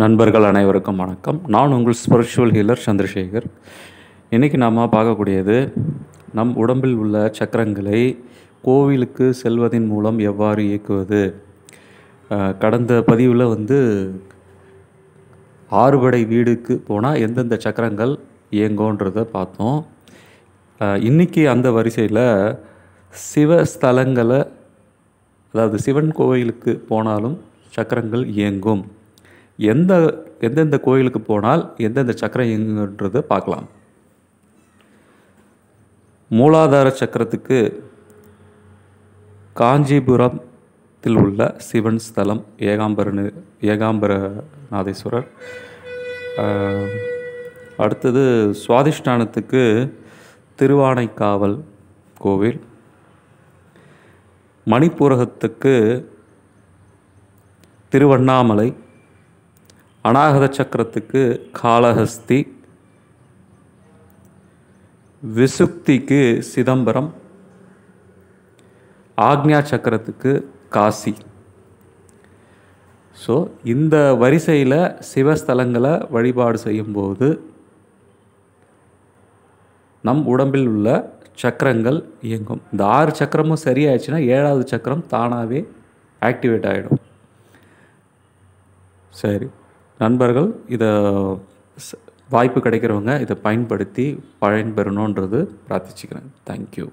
நண்பர்கள் அனைவருக்கும் வணக்கம். நான் உங்கள் ஸ்பிரிச்சுவல் ஹீலர் சந்திரசேகர். இன்றைக்கி நாம் பார்க்கக்கூடியது நம் உடம்பில் உள்ள சக்கரங்களை கோவிலுக்கு செல்வதின் மூலம் எவ்வாறு இயக்குவது? கடந்த பதிவில் வந்து ஆறுபடை வீடுக்கு போனால் எந்தெந்த சக்கரங்கள் இயங்குன்றதை பார்த்தோம். இன்றைக்கி இன்னைக்கு அந்த வரிசையில் சிவஸ்தலங்களை அதாவது சிவன் கோயிலுக்கு போனாலும் சக்கரங்கள் இயங்கும். எந்த எந்தெந்த கோயிலுக்கு போனால் எந்தெந்த சக்கரம் இயங்குன்றதை பார்க்கலாம். மூலாதார சக்கரத்துக்கு காஞ்சிபுரத்தில் உள்ள சிவன் ஸ்தலம் ஏகாம்பரனு ஏகாம்பரநாதேஸ்வரர். அடுத்தது சுவாதிஷ்டானத்துக்கு திருவானைக்காவல் கோவில். மணிப்பூரகத்துக்கு திருவண்ணாமலை அநாகத சக்கரத்துக்கு காளஹஸ்தி விசுக்திக்கு சிதம்பரம் ஆக்ஞா சக்கரத்துக்கு காசி. ஸோ இந்த வரிசையில் சிவஸ்தலங்களை வழிபாடு செய்யும்போது நம் உடம்பில் உள்ள சக்கரங்கள் இயங்கும். இந்த ஆறு சக்கரமும் சரியாயிடுச்சுன்னா ஏழாவது சக்கரம் தானாகவே ஆக்டிவேட் ஆகிடும் சரி. நண்பர்கள் இதை வாய்ப்பு கிடைக்கிறவங்க இதை பயன்படுத்தி பயன்பெறணுன்றது பிரார்த்திச்சுக்கிறேன். தேங்க்யூ